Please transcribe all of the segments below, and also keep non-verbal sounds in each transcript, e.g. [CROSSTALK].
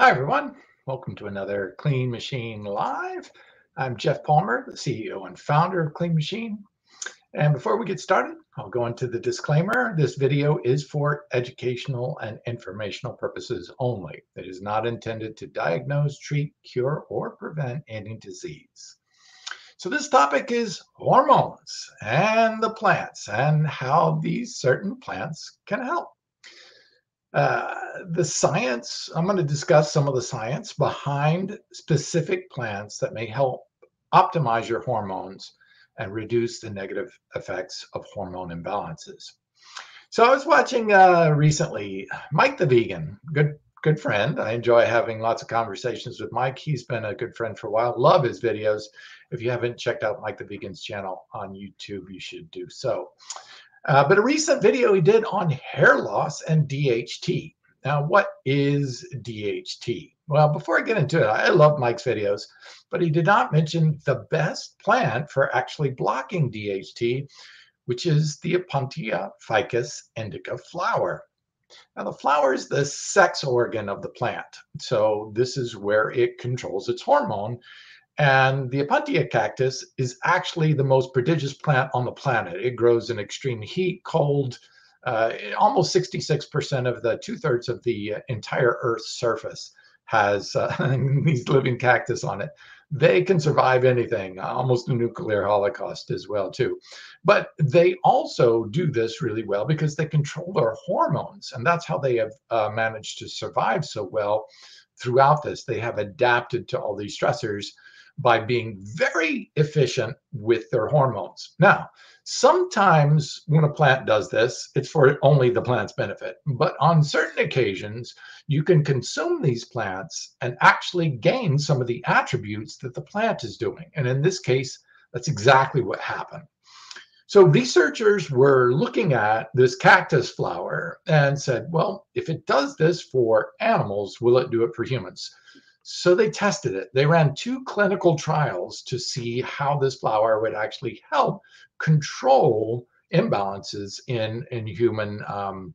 Hi, everyone. Welcome to another Clean Machine Live. I'm Geoff Palmer, the CEO and founder of Clean Machine. And before we get started, I'll go into the disclaimer. This video is for educational and informational purposes only. It is not intended to diagnose, treat, cure, or prevent any disease. So this topic is hormones and the plants and how these certain plants can help. Uh, the science, I'm going to discuss some of the science behind specific plants that may help optimize your hormones and reduce the negative effects of hormone imbalances. So I was watching uh, recently Mike the Vegan, good good friend. I enjoy having lots of conversations with Mike. He's been a good friend for a while. Love his videos. If you haven't checked out Mike the Vegan's channel on YouTube, you should do so. Uh, but a recent video he did on hair loss and DHT. Now, what is DHT? Well, before I get into it, I love Mike's videos, but he did not mention the best plant for actually blocking DHT, which is the Opuntia ficus indica flower. Now, the flower is the sex organ of the plant. So, this is where it controls its hormone. And the Opuntia cactus is actually the most prodigious plant on the planet. It grows in extreme heat, cold, uh, almost 66% of the two thirds of the entire Earth's surface has uh, [LAUGHS] these living cactus on it. They can survive anything, almost a nuclear holocaust as well too. But they also do this really well because they control their hormones, and that's how they have uh, managed to survive so well throughout this. They have adapted to all these stressors by being very efficient with their hormones. Now, sometimes when a plant does this, it's for only the plant's benefit. But on certain occasions, you can consume these plants and actually gain some of the attributes that the plant is doing. And in this case, that's exactly what happened. So researchers were looking at this cactus flower and said, well, if it does this for animals, will it do it for humans? So they tested it. They ran two clinical trials to see how this flower would actually help control imbalances in, in human um,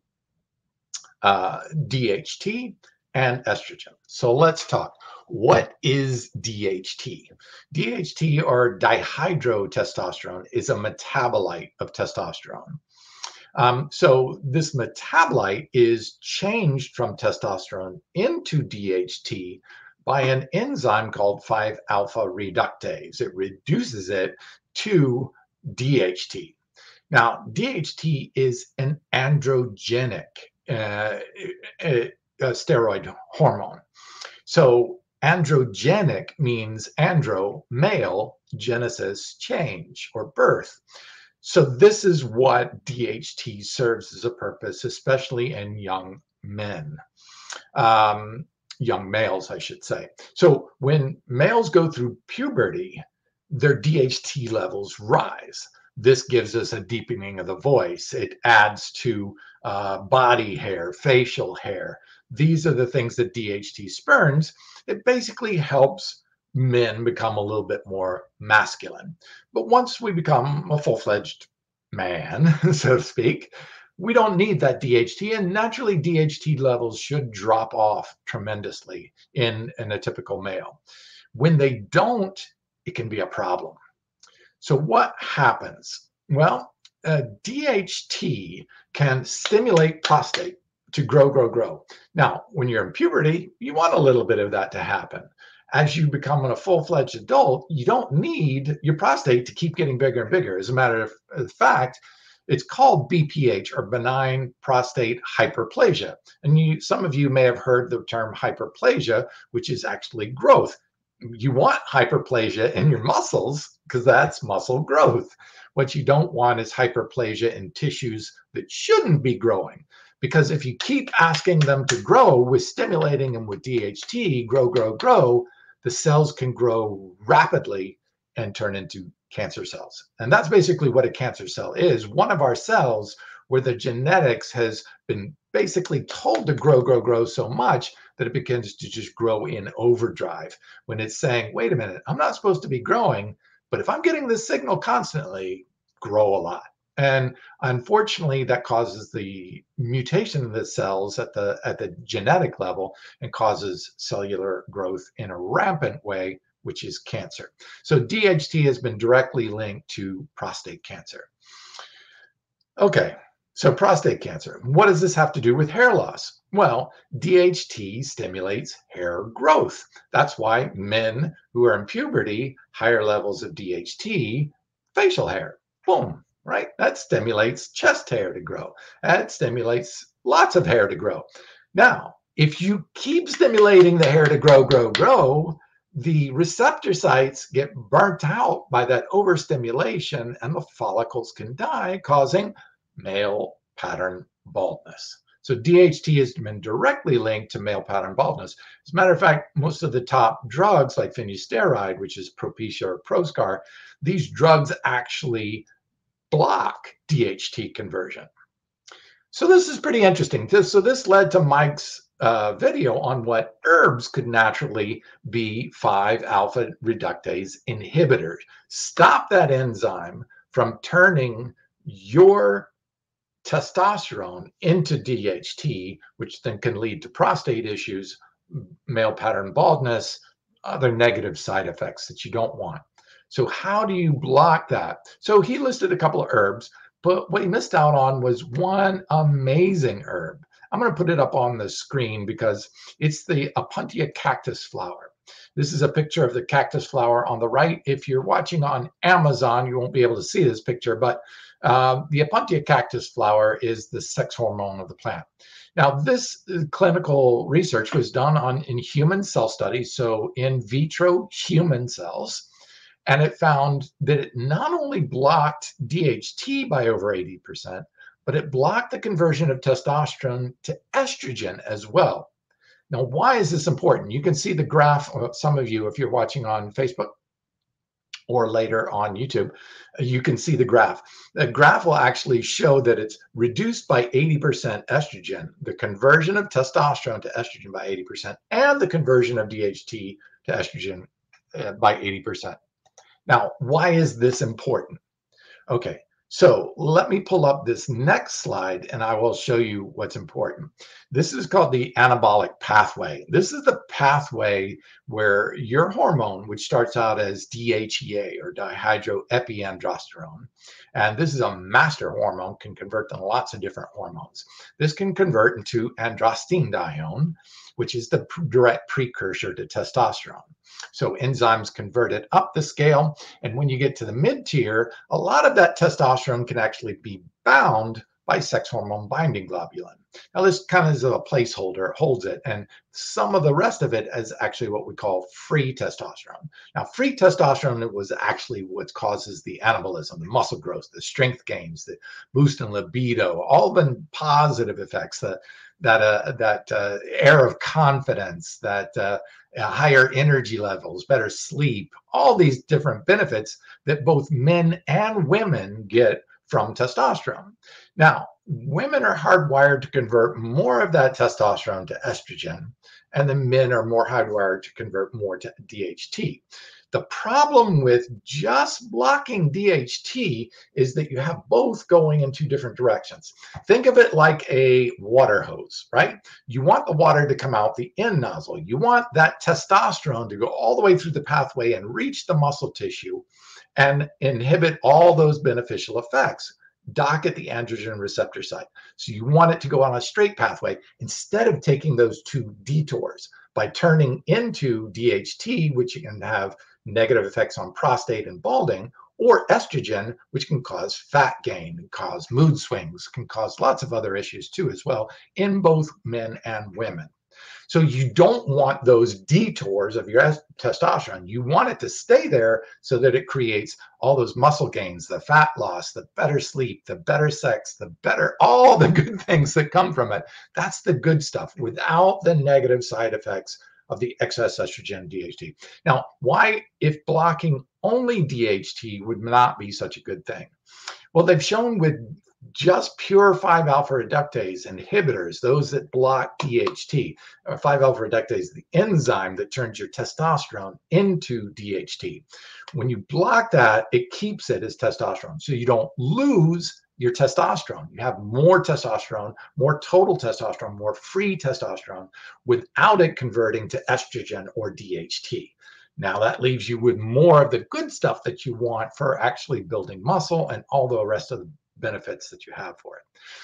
uh, DHT and estrogen. So let's talk. What is DHT? DHT or dihydrotestosterone is a metabolite of testosterone. Um, so this metabolite is changed from testosterone into DHT by an enzyme called 5 alpha reductase. It reduces it to DHT. Now, DHT is an androgenic uh, uh, steroid hormone. So, androgenic means andro, male, genesis, change, or birth. So, this is what DHT serves as a purpose, especially in young men. Um, young males, I should say. So when males go through puberty, their DHT levels rise. This gives us a deepening of the voice. It adds to uh, body hair, facial hair. These are the things that DHT spurns. It basically helps men become a little bit more masculine. But once we become a full fledged man, [LAUGHS] so to speak, we don't need that DHT, and naturally DHT levels should drop off tremendously in, in a typical male. When they don't, it can be a problem. So what happens? Well, uh, DHT can stimulate prostate to grow, grow, grow. Now, when you're in puberty, you want a little bit of that to happen. As you become a full-fledged adult, you don't need your prostate to keep getting bigger and bigger. As a matter of fact, it's called BPH or benign prostate hyperplasia. And you, some of you may have heard the term hyperplasia, which is actually growth. You want hyperplasia in your muscles because that's muscle growth. What you don't want is hyperplasia in tissues that shouldn't be growing. Because if you keep asking them to grow with stimulating them with DHT, grow, grow, grow, the cells can grow rapidly and turn into cancer cells. And that's basically what a cancer cell is one of our cells where the genetics has been basically told to grow, grow, grow so much that it begins to just grow in overdrive when it's saying, wait a minute, I'm not supposed to be growing, but if I'm getting this signal constantly, grow a lot. And unfortunately, that causes the mutation in the cells at the at the genetic level and causes cellular growth in a rampant way, which is cancer. So DHT has been directly linked to prostate cancer. Okay, so prostate cancer. What does this have to do with hair loss? Well, DHT stimulates hair growth. That's why men who are in puberty, higher levels of DHT, facial hair. Boom, right? That stimulates chest hair to grow. That stimulates lots of hair to grow. Now, if you keep stimulating the hair to grow, grow, grow, the receptor sites get burnt out by that overstimulation and the follicles can die, causing male pattern baldness. So DHT has been directly linked to male pattern baldness. As a matter of fact, most of the top drugs like finasteride, which is Propecia or Proscar, these drugs actually block DHT conversion. So this is pretty interesting. So this led to Mike's uh, video on what herbs could naturally be 5-alpha reductase inhibitors. Stop that enzyme from turning your testosterone into DHT, which then can lead to prostate issues, male pattern baldness, other negative side effects that you don't want. So, how do you block that? So, he listed a couple of herbs, but what he missed out on was one amazing herb. I'm going to put it up on the screen because it's the Opuntia cactus flower. This is a picture of the cactus flower on the right. If you're watching on Amazon, you won't be able to see this picture, but uh, the Opuntia cactus flower is the sex hormone of the plant. Now, this uh, clinical research was done on in human cell studies, so in vitro human cells, and it found that it not only blocked DHT by over 80%, but it blocked the conversion of testosterone to estrogen as well. Now, why is this important? You can see the graph, some of you, if you're watching on Facebook or later on YouTube, you can see the graph. The graph will actually show that it's reduced by 80% estrogen, the conversion of testosterone to estrogen by 80%, and the conversion of DHT to estrogen uh, by 80%. Now, why is this important? Okay, so let me pull up this next slide and I will show you what's important. This is called the anabolic pathway. This is the pathway where your hormone, which starts out as DHEA or dihydroepiandrosterone, and this is a master hormone, can convert to lots of different hormones. This can convert into androstenedione, which is the direct precursor to testosterone. So enzymes convert it up the scale. And when you get to the mid tier, a lot of that testosterone can actually be bound by sex hormone binding globulin. Now, this kind of is a placeholder, it holds it, and some of the rest of it is actually what we call free testosterone. Now, free testosterone was actually what causes the anabolism, the muscle growth, the strength gains, the boost in libido, all been positive effects that that uh, that uh, air of confidence, that uh, higher energy levels, better sleep, all these different benefits that both men and women get from testosterone. Now, women are hardwired to convert more of that testosterone to estrogen, and the men are more hardwired to convert more to DHT. The problem with just blocking DHT is that you have both going in two different directions. Think of it like a water hose, right? You want the water to come out the end nozzle. You want that testosterone to go all the way through the pathway and reach the muscle tissue and inhibit all those beneficial effects dock at the androgen receptor site. So you want it to go on a straight pathway instead of taking those two detours by turning into DHT, which can have negative effects on prostate and balding, or estrogen, which can cause fat gain, cause mood swings, can cause lots of other issues too, as well, in both men and women. So you don't want those detours of your testosterone. You want it to stay there so that it creates all those muscle gains, the fat loss, the better sleep, the better sex, the better, all the good [LAUGHS] things that come from it. That's the good stuff without the negative side effects of the excess estrogen DHT. Now, why, if blocking only DHT would not be such a good thing? Well, they've shown with just pure 5 alpha reductase inhibitors, those that block DHT. 5 alpha reductase is the enzyme that turns your testosterone into DHT. When you block that, it keeps it as testosterone. So you don't lose your testosterone. You have more testosterone, more total testosterone, more free testosterone without it converting to estrogen or DHT. Now that leaves you with more of the good stuff that you want for actually building muscle and all the rest of the benefits that you have for it.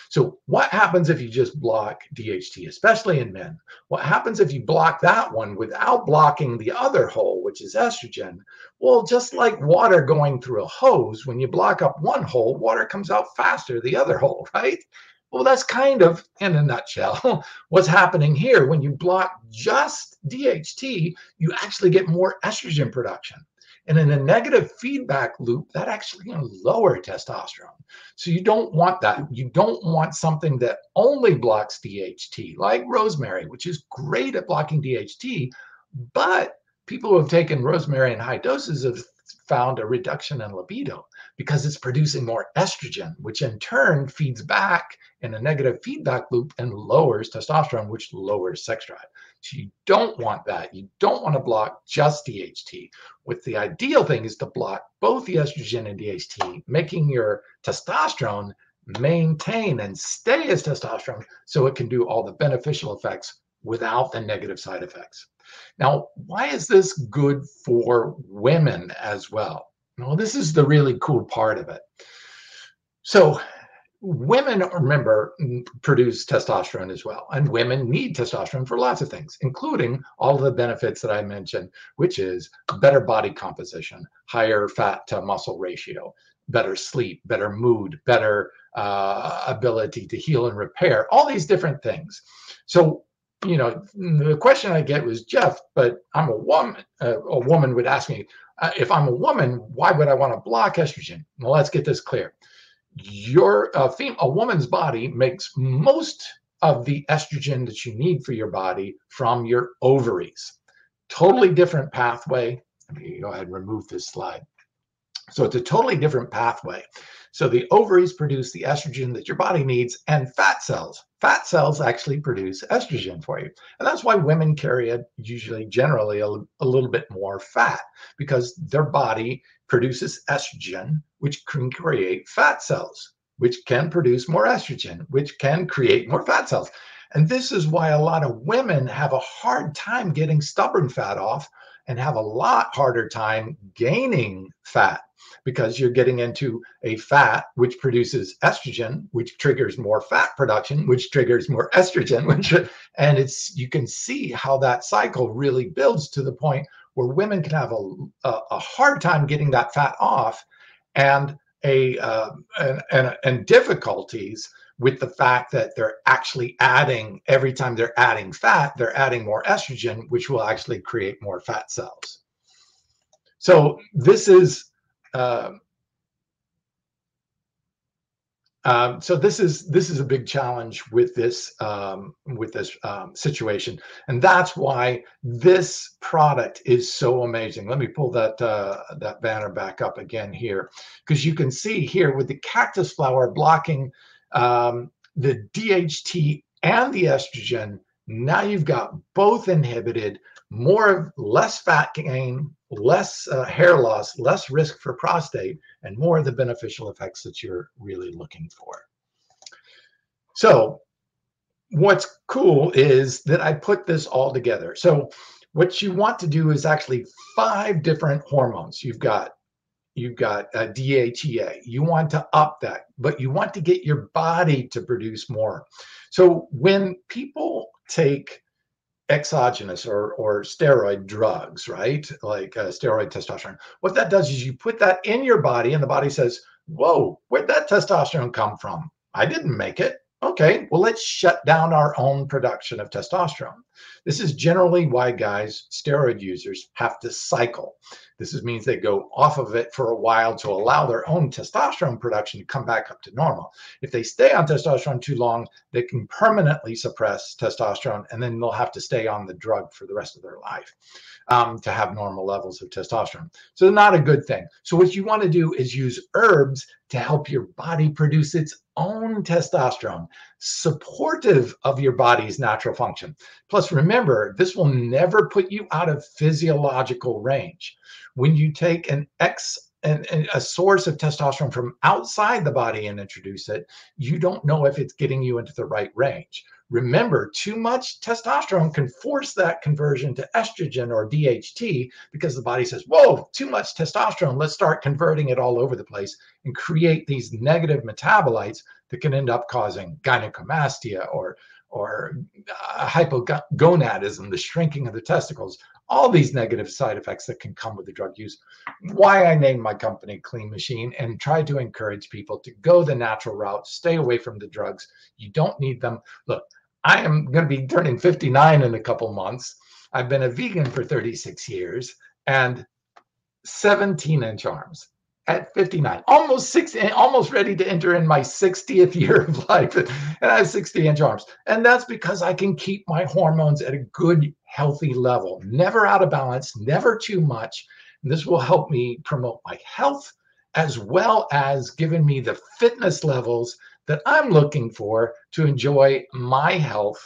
So what happens if you just block DHT, especially in men? What happens if you block that one without blocking the other hole, which is estrogen? Well, just like water going through a hose, when you block up one hole, water comes out faster the other hole, [LAUGHS] right? Well, that's kind of, in a nutshell, [LAUGHS] what's happening here. When you block just DHT, you actually get more estrogen production. And in a negative feedback loop, that actually to lower testosterone. So you don't want that. You don't want something that only blocks DHT, like rosemary, which is great at blocking DHT, but people who have taken rosemary in high doses have found a reduction in libido because it's producing more estrogen, which in turn feeds back in a negative feedback loop and lowers testosterone, which lowers sex drive. So you don't want that. You don't want to block just DHT. What the ideal thing is to block both the estrogen and DHT, making your testosterone maintain and stay as testosterone so it can do all the beneficial effects without the negative side effects. Now, why is this good for women as well? Well, this is the really cool part of it. So, women, remember, produce testosterone as well. And women need testosterone for lots of things, including all the benefits that I mentioned, which is better body composition, higher fat to muscle ratio, better sleep, better mood, better uh, ability to heal and repair, all these different things. So, you know, the question I get was, Geoff, but I'm a woman. Uh, a woman would ask me, uh, if I'm a woman, why would I want to block estrogen? Well, let's get this clear. Your uh, fem- a woman's body makes most of the estrogen that you need for your body from your ovaries. Totally different pathway. Let me go ahead and remove this slide. So it's a totally different pathway. So the ovaries produce the estrogen that your body needs, and fat cells. Fat cells actually produce estrogen for you. And that's why women carry a, usually, generally, a, a little bit more fat because their body produces estrogen, which can create fat cells, which can produce more estrogen, which can create more fat cells. And this is why a lot of women have a hard time getting stubborn fat off and have a lot harder time gaining fat because you're getting into a fat which produces estrogen which triggers more fat production which triggers more [LAUGHS] estrogen which and it's you can see how that cycle really builds to the point where women can have a, a, a hard time getting that fat off and a uh, and, and, and difficulties with the fact that they're actually adding every time they're adding fat they're adding more estrogen which will actually create more fat cells. So this is uh, um, so this is this is a big challenge with this um, with this um, situation, and that's why this product is so amazing. Let me pull that uh, that banner back up again here, because you can see here with the cactus flower blocking um, the DHT and the estrogen. Now you've got both inhibited, more of less fat gain, less uh, hair loss, less risk for prostate, and more of the beneficial effects that you're really looking for. So, what's cool is that I put this all together. So, what you want to do is actually five different hormones. You've got you've got uh, DHEA. You want to up that, but you want to get your body to produce more. So when people take exogenous or, or steroid drugs, right? Like uh, steroid testosterone. What that does is you put that in your body, and the body says, Whoa, where'd that testosterone come from? I didn't make it. Okay, well, let's shut down our own production of testosterone. This is generally why guys, steroid users, have to cycle. This is, means they go off of it for a while to allow their own testosterone production to come back up to normal. If they stay on testosterone too long, they can permanently suppress testosterone and then they'll have to stay on the drug for the rest of their life um, to have normal levels of testosterone. So, not a good thing. So, what you want to do is use herbs to help your body produce its own testosterone, supportive of your body's natural function. Plus, remember, this will never put you out of physiological range. When you take an X and, and, a source of testosterone from outside the body and introduce it, you don't know if it's getting you into the right range. Remember, too much testosterone can force that conversion to estrogen or DHT because the body says, Whoa, too much testosterone. Let's start converting it all over the place and create these negative metabolites that can end up causing gynecomastia or or uh, hypogonadism, the shrinking of the testicles, all these negative side effects that can come with the drug use. Why I named my company Clean Machine and try to encourage people to go the natural route, stay away from the drugs. You don't need them. Look, I am going to be turning 59 in a couple months. I've been a vegan for 36 years and 17 inch arms at 59, almost 60, almost ready to enter in my 60th [LAUGHS] year of life. And I have 60 inch arms. And that's because I can keep my hormones at a good, healthy level, never out of balance, never too much. And this will help me promote my health as well as giving me the fitness levels that I'm looking for to enjoy my health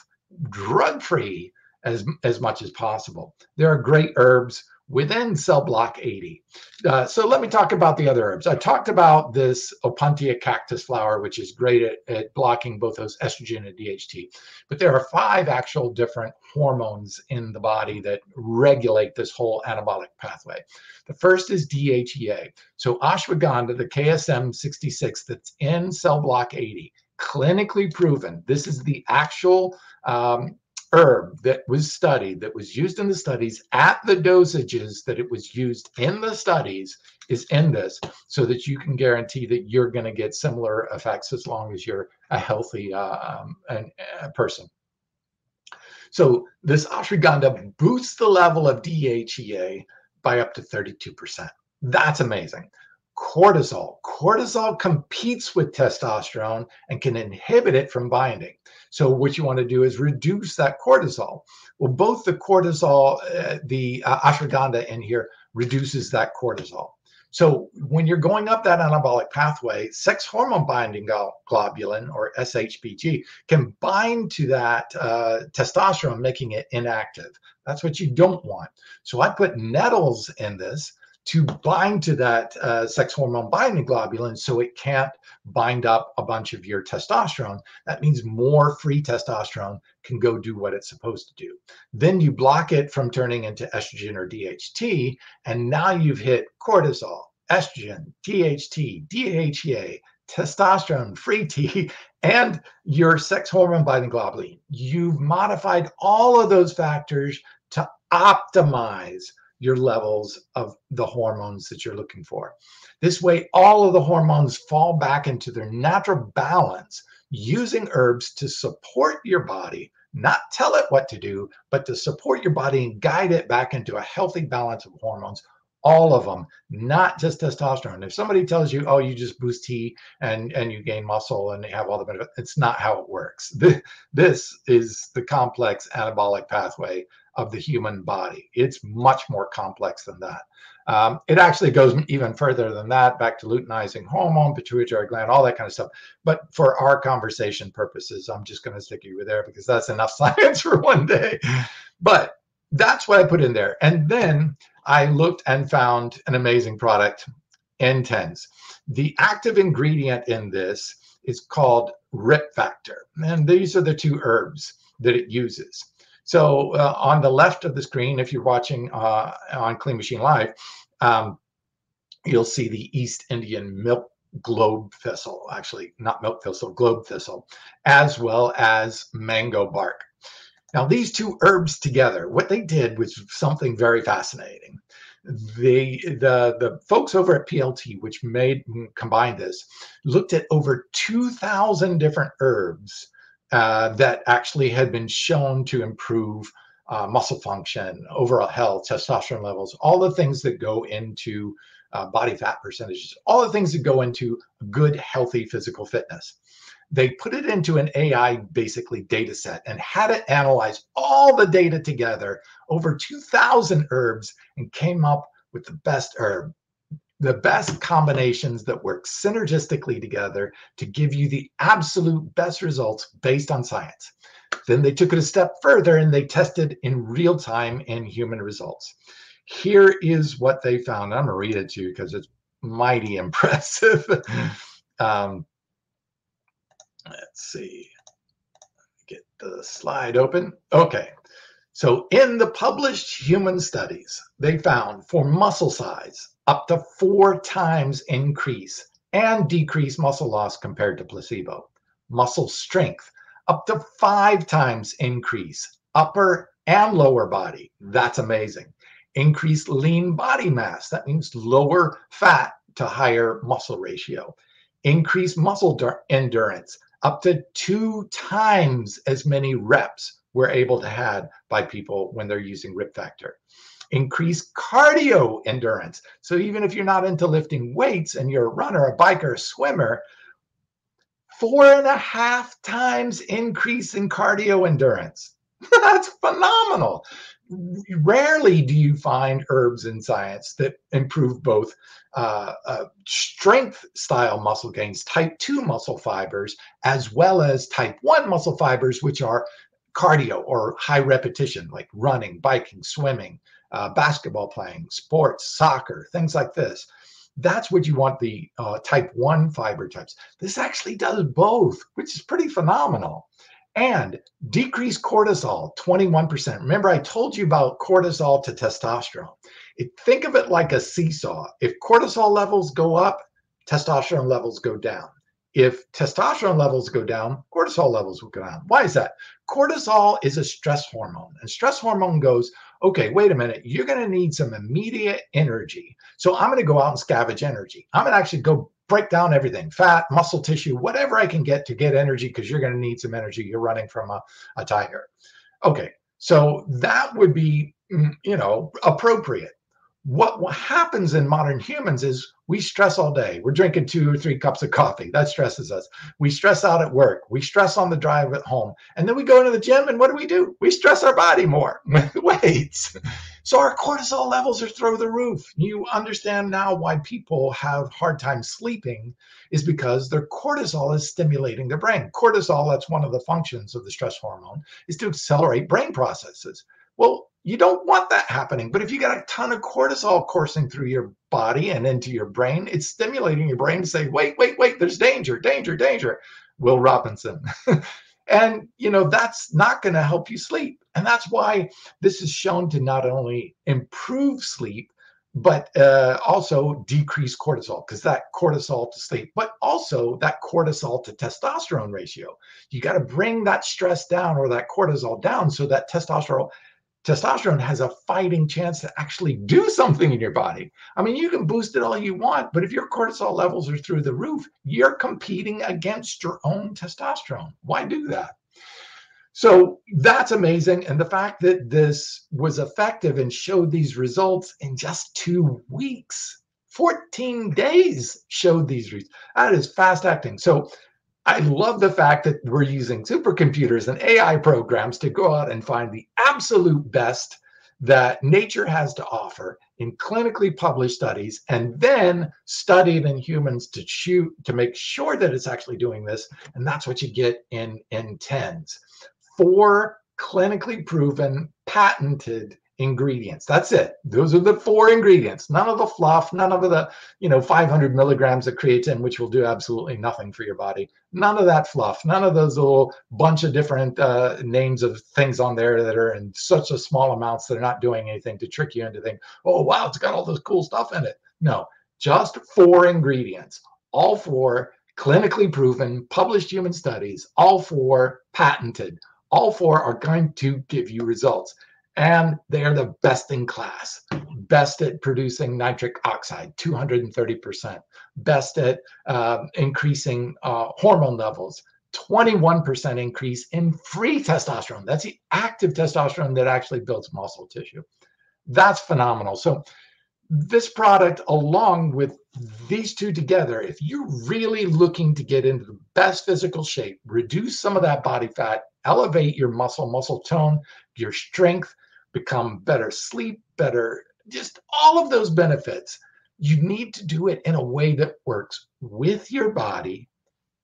drug free as, as much as possible. There are great herbs within cell block 80. Uh, so let me talk about the other herbs. I talked about this Opuntia cactus flower, which is great at, at, blocking both those estrogen and DHT. But there are five actual different hormones in the body that regulate this whole anabolic pathway. The first is DHEA. So ashwagandha, the KSM 66 that's in cell block 80, clinically proven. This is the actual um, herb that was studied, that was used in the studies at the dosages that it was used in the studies is in this so that you can guarantee that you're going to get similar effects as long as you're a healthy uh, um, an, a person. So this ashwagandha boosts the level of DHEA by up to 32%. That's amazing cortisol. Cortisol competes with testosterone and can inhibit it from binding. So what you want to do is reduce that cortisol. Well, both the cortisol, uh, the uh, ashwagandha in here reduces that cortisol. So when you're going up that anabolic pathway, sex hormone binding globulin or SHBG can bind to that uh, testosterone, making it inactive. That's what you don't want. So I put nettles in this to bind to that uh, sex hormone binding globulin so it can't bind up a bunch of your testosterone. That means more free testosterone can go do what it's supposed to do. Then you block it from turning into estrogen or DHT, and now you've hit cortisol, estrogen, DHT, DHEA, testosterone, free T, and your sex hormone binding globulin. You've modified all of those factors to optimize your levels of the hormones that you're looking for. This way, all of the hormones fall back into their natural balance using herbs to support your body, not tell it what to do, but to support your body and guide it back into a healthy balance of hormones. All of them, not just testosterone. If somebody tells you, "Oh, you just boost T and and you gain muscle and you have all the benefits," it's not how it works. [LAUGHS] This is the complex anabolic pathway of the human body. It's much more complex than that. Um, it actually goes even further than that, back to luteinizing hormone, pituitary gland, all that kind of stuff. But for our conversation purposes, I'm just going to stick you there because that's enough [LAUGHS] science for one day. But that's what I put in there. And then I looked and found an amazing product, N10s. The active ingredient in this is called Rip Factor. And these are the two herbs that it uses. So uh, on the left of the screen, if you're watching uh, on Clean Machine Live, um, you'll see the East Indian milk globe thistle, actually not milk thistle, globe thistle, as well as mango bark. Now these two herbs together, what they did was something very fascinating. The, the, the folks over at PLT, which made combined this, looked at over 2,000 different herbs uh, that actually had been shown to improve uh, muscle function, overall health, testosterone levels, all the things that go into uh, body fat percentages, all the things that go into good, healthy physical fitness. They put it into an AI basically data set and had it analyze all the data together, over 2,000 herbs, and came up with the best herb the best combinations that work synergistically together to give you the absolute best results based on science. Then they took it a step further and they tested in real time in human results. Here is what they found. I'm going to read it to you because it's mighty [LAUGHS] impressive. um, let's see, get the slide open. Okay, so in the published human studies, they found for muscle size up to four times increase and decrease muscle loss compared to placebo. Muscle strength up to five times increase, upper and lower body. That's amazing. Increased lean body mass. That means lower fat to higher muscle ratio. Increased muscle endurance. Up to two times as many reps we're able to have by people when they're using Rip Factor. Increase cardio endurance. So even if you're not into lifting weights and you're a runner, a biker, a swimmer, four and a half times increase in cardio endurance. [LAUGHS] That's phenomenal. Rarely do you find herbs in science that improve both uh, uh, strength style muscle gains, type 2 muscle fibers, as well as type 1 muscle fibers, which are cardio or high repetition, like running, biking, swimming, uh, basketball playing, sports, soccer, things like this. That's what you want the uh, type 1 fiber types. This actually does both, which is pretty phenomenal. And decrease cortisol 21%. Remember, I told you about cortisol to testosterone. It, think of it like a seesaw. If cortisol levels go up, testosterone levels go down. If testosterone levels go down, cortisol levels will go down. Why is that? Cortisol is a stress hormone, and stress hormone goes, okay, wait a minute, you're going to need some immediate energy. So I'm going to go out and scavenge energy. I'm going to actually go break down everything fat, muscle tissue, whatever I can get to get energy because you're going to need some energy. You're running from a, a tiger. Okay, so that would be, mm, you know, appropriate what, what happens in modern humans is we stress all day. We're drinking two or three cups of coffee. That stresses us. We stress out at work. We stress on the drive at home. And then we go into the gym and what do we do? We stress our body more [LAUGHS] with weights. So our cortisol levels are through the roof. You understand now why people have hard time sleeping is because their cortisol is stimulating their brain. Cortisol, that's one of the functions of the stress hormone, is to accelerate brain processes. Well, you don't want that happening. But if you got a ton of cortisol coursing through your body and into your brain, it's stimulating your brain to say, wait, wait, wait, there's danger, danger, danger. Will Robinson. [LAUGHS] and, you know, that's not going to help you sleep. And that's why this is shown to not only improve sleep, but uh, also decrease cortisol because that cortisol to sleep, but also that cortisol to testosterone ratio. You got to bring that stress down or that cortisol down so that testosterone testosterone has a fighting chance to actually do something in your body. I mean, you can boost it all you want, but if your cortisol levels are through the roof, you're competing against your own testosterone. Why do that? So that's amazing. And the fact that this was effective and showed these results in just two weeks, 14 days showed these results. That is fast acting. So I love the fact that we're using supercomputers and AI programs to go out and find the absolute best that nature has to offer in clinically published studies and then studied in humans to shoot to make sure that it's actually doing this. And that's what you get in in tens. Four clinically proven patented ingredients. That's it. Those are the four ingredients. None of the fluff, none of the, you know, 500 milligrams of creatine, which will do absolutely nothing for your body. None of that fluff. None of those little bunch of different uh, names of things on there that are in such a small amounts that are not doing anything to trick you into thinking, oh, wow, it's got all this cool stuff in it. No, just four ingredients. All four clinically proven, published human studies, all four patented. All four are going to give you results and they are the best in class best at producing nitric oxide 230% best at uh, increasing uh, hormone levels 21% increase in free testosterone. That's the active testosterone that actually builds muscle tissue. That's phenomenal. So this product along with these two together if you're really looking to get into the best physical shape reduce some of that body fat elevate your muscle muscle tone your strength become better sleep, better, just all of those benefits. You need to do it in a way that works with your body,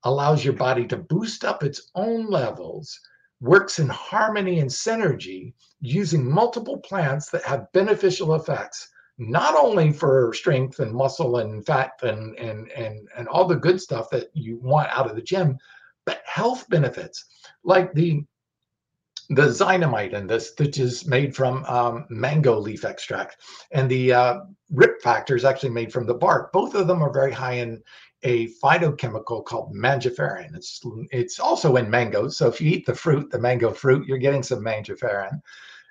allows your body to boost up its own levels, works in harmony and synergy using multiple plants that have beneficial effects not only for strength and muscle and fat and and and and all the good stuff that you want out of the gym, but health benefits like the the Zynamite in this, which is made from um, mango leaf extract, and the uh, Rip Factor is actually made from the bark. Both of them are very high in a phytochemical called mangiferin. It's it's also in mangoes. So if you eat the fruit, the mango fruit, you're getting some mangiferin.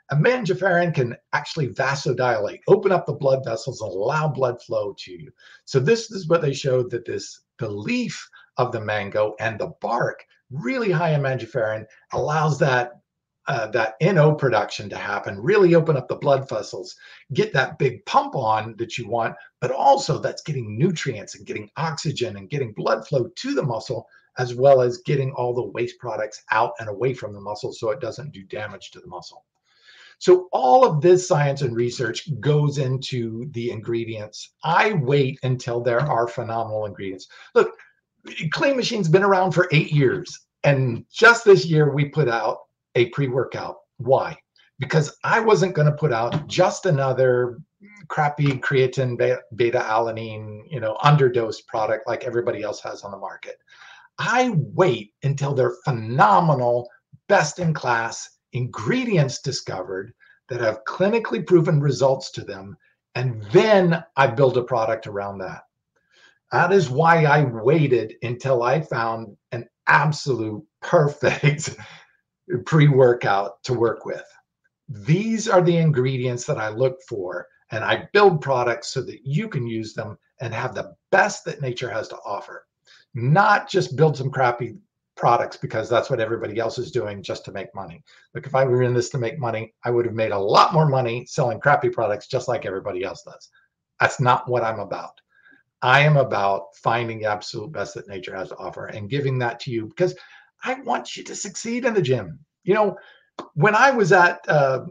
And mangiferin can actually vasodilate, open up the blood vessels, and allow blood flow to you. So this is what they showed that this the leaf of the mango and the bark, really high in mangiferin, allows that uh, that NO production to happen, really open up the blood vessels, get that big pump on that you want, but also that's getting nutrients and getting oxygen and getting blood flow to the muscle, as well as getting all the waste products out and away from the muscle so it doesn't do damage to the muscle. So all of this science and research goes into the ingredients. I wait until there are phenomenal ingredients. Look, Clean Machine's been around for eight years. And just this year, we put out a pre workout. Why? Because I wasn't going to put out just another crappy creatine beta alanine, you know, underdose product like everybody else has on the market. I wait until they're phenomenal, best in class ingredients discovered that have clinically proven results to them. And then I build a product around that. That is why I waited until I found an absolute [LAUGHS] perfect pre workout to work with. These are the ingredients that I look for, and I build products so that you can use them and have the best that nature has to offer, not just build some crappy products because that's what everybody else is doing just to make money. Look, if I were in this to make money, I would have made a lot more money selling crappy products just like everybody else does. That's not what I'm about. I am about finding the absolute best that nature has to offer and giving that to you because I want you to succeed in the gym. You know, when I was at uh,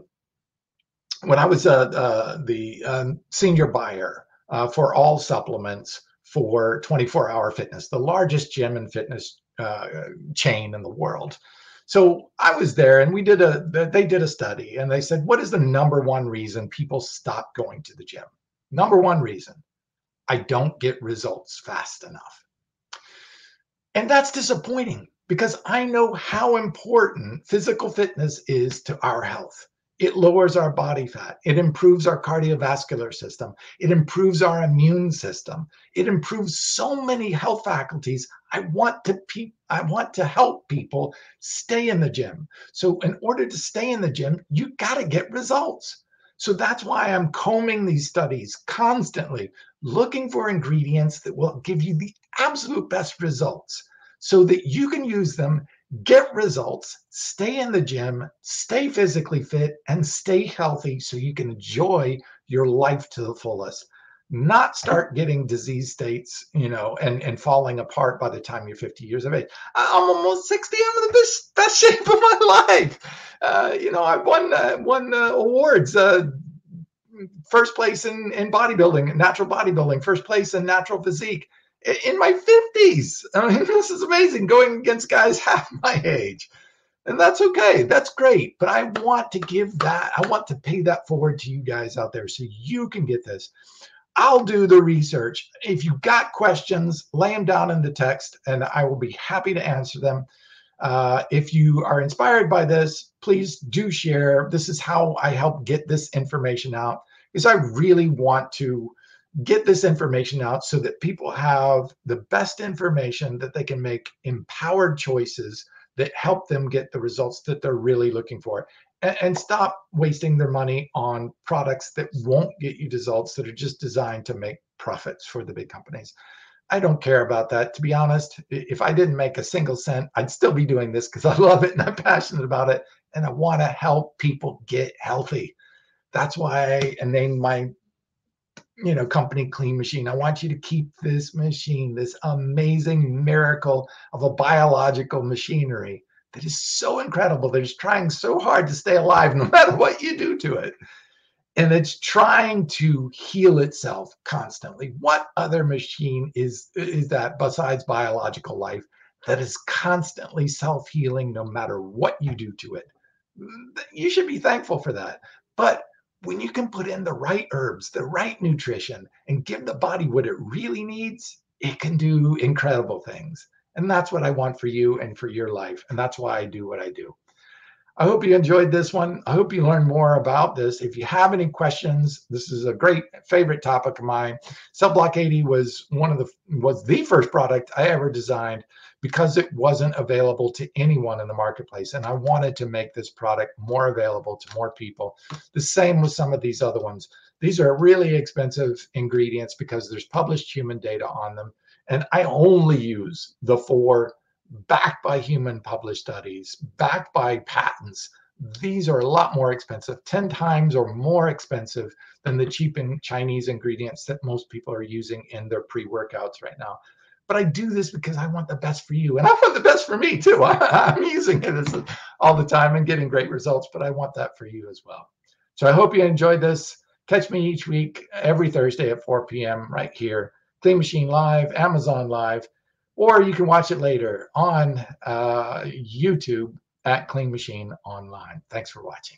when I was uh, uh, the um, senior buyer uh, for all supplements for 24 Hour Fitness, the largest gym and fitness uh, chain in the world. So I was there, and we did a they did a study, and they said, "What is the number one reason people stop going to the gym?" Number one reason: I don't get results fast enough. And that's disappointing because I know how important physical fitness is to our health. It lowers our body fat. It improves our cardiovascular system. It improves our immune system. It improves so many health faculties. I want to pe- I want to help people stay in the gym. So in order to stay in the gym, you got to get results. So that's why I'm combing these studies constantly, looking for ingredients that will give you the absolute best results so that you can use them, get results, stay in the gym, stay physically fit, and stay healthy so you can enjoy your life to the fullest. Not start getting disease states, you know, and, and falling apart by the time you're 50 years of age. I'm almost 60. I'm in the best, best shape of my life. Uh, you know, I won uh, won uh, awards. Uh, first place in, in bodybuilding, natural bodybuilding, first place in natural physique in my 50s. I mean, [LAUGHS] this is amazing going against guys [LAUGHS] half my age. And that's okay. That's great. But I want to give that, I want to pay that forward to you guys out there so you can get this. I'll do the research. If you got questions, lay them down in the text and I will be happy to answer them. Uh, if you are inspired by this, please do share. This is how I help get this information out because I really want to get this information out so that people have the best information that they can make empowered choices that help them get the results that they're really looking for. And, and, stop wasting their money on products that won't get you results that are just designed to make profits for the big companies. I don't care about that to be honest. If i didn't make a single cent i'd still be doing this because i love it and i'm passionate about it and i want to help people get healthy. That's why i named my you know company clean machine. I want you to keep this machine this amazing miracle of a biological machinery that is so incredible that is trying so hard to stay alive no [LAUGHS] matter what you do to it. And it's trying to heal itself constantly. What other machine is is that besides biological life that is constantly self-healing no matter what you do to it? Mm, you should be thankful for that. But when you can put in the right herbs, the right nutrition, and give the body what it really needs, it can do incredible things. And that's what I want for you and for your life. And that's why I do what I do. I hope you enjoyed this one. I hope you learned more about this. If you have any questions, this is a great favorite topic of mine. Cell Block 80 was one of the was the first product I ever designed because it wasn't available to anyone in the marketplace. And I wanted to make this product more available to more people. The same with some of these other ones. These are really expensive ingredients because there's published human data on them. And I only use the four backed by human published studies, backed by patents. These are a lot more expensive, 10 times or more expensive than the cheap Chinese ingredients that most people are using in their pre workouts right now but I do this because I want the best for you. And I want the best for me too. [LAUGHS] I, am using it all the time and getting great results, but I want that for you as well. So I hope you enjoyed this. Catch me each week, every Thursday at 4 p.m. right here, Clean Machine Live, Amazon Live, or you can watch it later on uh, YouTube at Clean Machine Online. Thanks for watching.